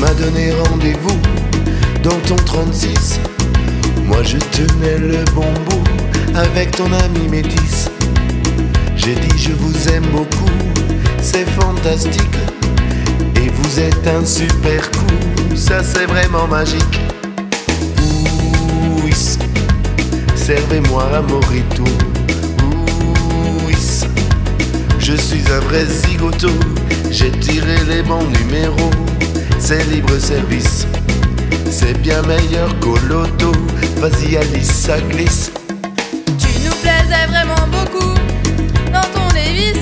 m'a donné rendez-vous dans ton 36. Moi je tenais le bon bout avec ton ami métis. J'ai dit je vous aime beaucoup, c'est fantastique. Et vous êtes un super coup, ça c'est vraiment magique. Ouis, servez-moi un morito. Ouis, je suis un vrai zigoto, j'ai tiré les bons numéros c'est libre service. C'est bien meilleur qu'au loto, vas-y Alice, ça glisse. Tu nous plaisais vraiment beaucoup dans ton Lévis.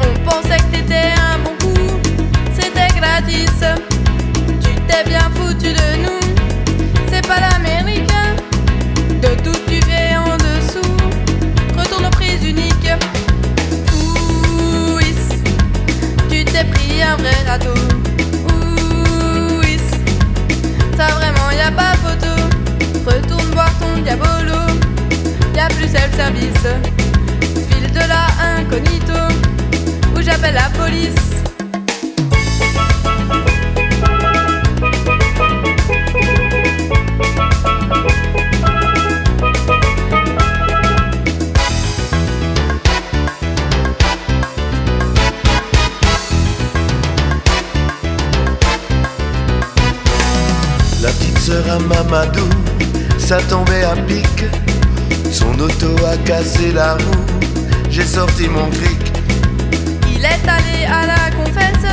On pensait que t'étais un bon coup, c'était gratis. Tu t'es bien foutu de nous, c'est pas l'Amérique. De tout tu fais en dessous, retourne aux prises uniques. Oui, tu t'es pris un vrai râteau. Self-service. File de la incognito, où j'appelle la police. La petite sœur à Mamadou, ça tombait à pic. Son auto a cassé la roue, j'ai sorti mon cric. Il est allé à la confesse,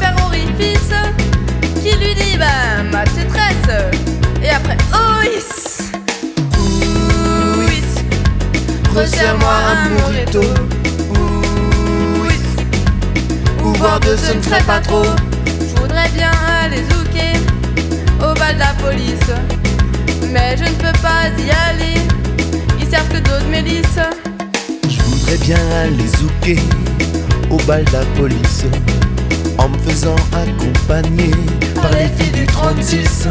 faire orifice. Qui lui dit, bah, ma détresse. Et après, oh. Oui, Resserre-moi un oui. Ou voir de ce ne serait pas trop. Je voudrais bien aller bien aller zouker au bal de la police en me faisant accompagner par les filles du 36.